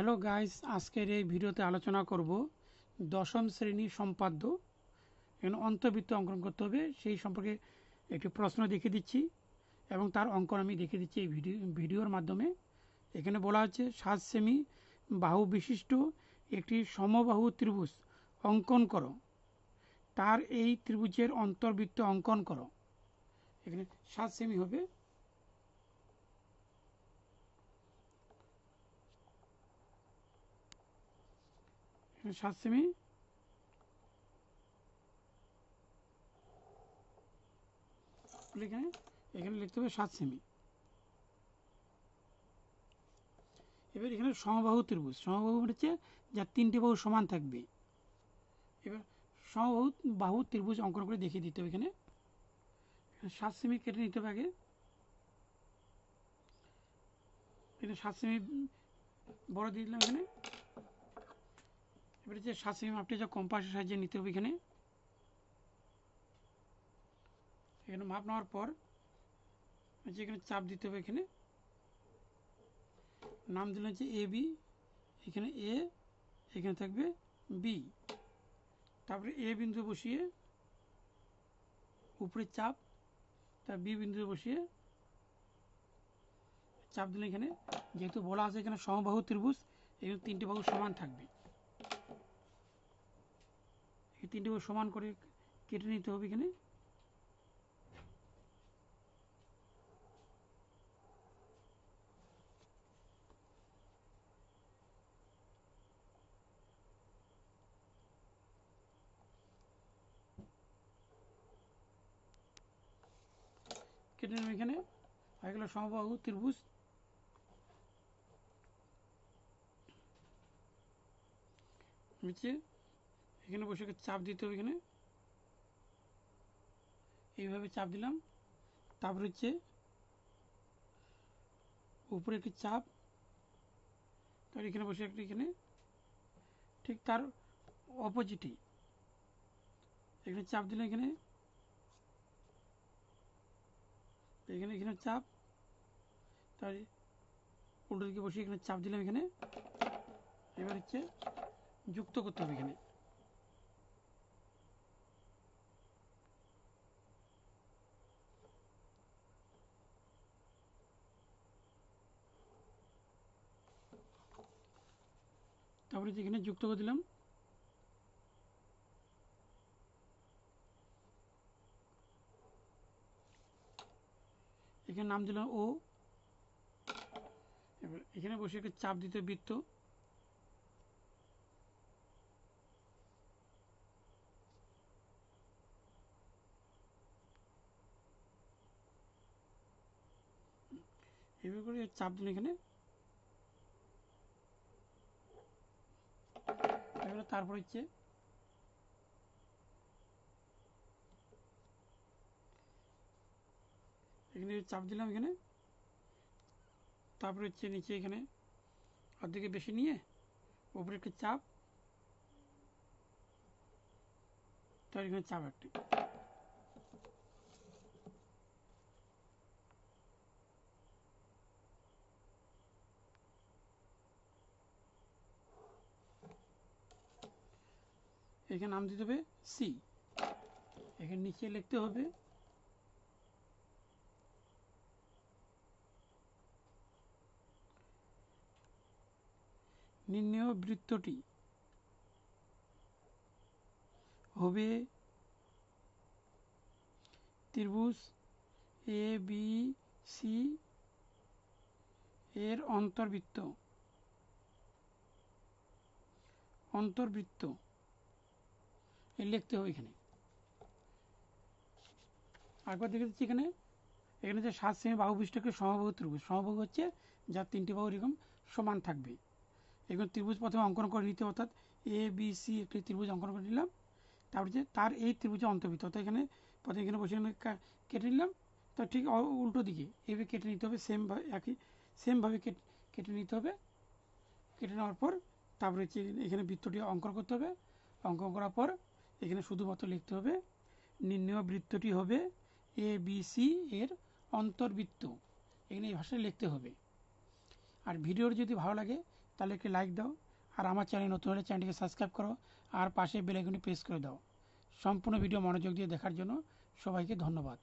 Hello guys আজকের এই ভিডিওতে আলোচনা করব দশম শ্রেণি সম্পাদ্য। এখানে অন্তর্বৃত্ত অঙ্কন করতে হবে। সেই সম্পর্কে একটি প্রশ্ন দেখিয়ে দিচ্ছি এবং তার অঙ্কন আমি দেখিয়ে দিচ্ছি এই ভিডিও, ভিডিওর মাধ্যমে। এখানে বলা হচ্ছে সাত সেমি বাহু বিশিষ্ট একটি সমবাহু ত্রিভুজ। অঙ্কন করো। তার এই ত্রিভুজের অন্তর্বৃত্ত অঙ্কন করো। এখানে সাত সেমি হবে। সাত এখানে এখানে লিখতে হবে সাত সেমি এবার এখানে সমবাহু ত্রিভুজ। সমবাহু মানে হচ্ছে যার তিনটে বাহু সমান থাকবে। এবার সমবাহু, বাহু ত্রিভুজ অঙ্কন করে দেখিয়ে দিতে হবে এখানে। এখানে সাত সেমি কেটে নিতে হবে আগে। এখানে সাত সেমি বড় দিয়ে দিলাম এখানে। এবারে যে সাত সেমি যা কম্পাসের সাহায্যে নিতে হবে এখানে এখানে মাপ নেওয়ার পর হচ্ছে এখানে চাপ দিতে হবে এখানে, নাম দিলাম যে এ বি এখানে এ এখানে থাকবে বি তারপরে এ বিন্দু বসিয়ে উপরে চাপ তার বি বিন্দু বসিয়ে চাপ দিলে এখানে, যেহেতু বলা আছে এখানে সমবাহু ত্রিভুজ, এখানে তিনটে বাহু সমান থাকবে। তিনটে সমান করে কেটে নিতে হবে এখানে। কেটে নেব এখানে। হয়ে সমবাহু ত্রিভুজ। নিচে এখানে বসে চাপ দিতে হবে এখানে। এইভাবে চাপ দিলাম। তারপর হচ্ছে উপরে একটি চাপ। তার এখানে বসে একটি এখানে। ঠিক তার অপোজিটই এখানে চাপ দিলাম এখানে। এখানে এখানে চাপ। তার উল্টো দিকে বসে এখানে চাপ দিলাম এখানে। এবার হচ্ছে যুক্ত করতে হবে এখানে। তারপরে এখানে যুক্ত করে দিলাম এখানে নাম দিলাম ও। এবার এখানে বসে একটা চাপ দিতে বৃত্ত। এবার করে চাপ দিন এখানে। এবারে তারপর হচ্ছে এখানে চাপ দিলাম এখানে। তারপরে হচ্ছে নিচে এখানে অর্ধেকে বেশি নিয়ে উপরে একটি চাপ তার এখানে চাপ একটি। এখানে নাম দিতে হবে সি এখানে নিচে লিখতে হবে নির্ণয় বৃত্তটি। হবে ত্রিভুজ এ বি সি এর অন্তর্বৃত্ত। অন্তর্বৃত্ত। লিখতে হবে এখানে। একবার দেখে দিচ্ছি এখানে এখানে যে সাত সেমি বাহু বিশিষ্টকে সমবাহু ত্রিভুজ। সমবাহু হচ্ছে যার তিনটি বাহু এরকম সমান থাকবে। এখানে ত্রিভুজ প্রথমে অঙ্কন করে নিতে অর্থাৎ এ বি সি একটি ত্রিভুজ অঙ্কন করে নিলাম। তারপর যে তার এই ত্রিভুজে অন্তর্ভুক্ত, অর্থাৎ এখানে প্রথমে এখানে বসে কেটে নিলাম। তো ঠিক উল্টো দিকে এইভাবে কেটে নিতে হবে সেমভাবে একই সেমভাবে কেটে নিতে হবে। কেটে নেওয়ার পর তারপরে এখানে বৃত্তটি অঙ্কন করতে হবে। অঙ্কন করার পর এখানে শুধুমাত্র লিখতে হবে, নির্ণয় বৃত্তটি হবে এ বি সি এর অন্তর্বৃত্ত। এখানে এই ভাষায় লিখতে হবে। আর ভিডিওর যদি ভালো লাগে, তাহলে একটি লাইক দাও, আর আমার চ্যানেল নতুন হলে চ্যানেলটিকে সাবস্ক্রাইব করো, আর পাশে বেলাইকনটি প্রেস করে দাও। সম্পূর্ণ ভিডিও মনোযোগ দিয়ে দেখার জন্য সবাইকে ধন্যবাদ।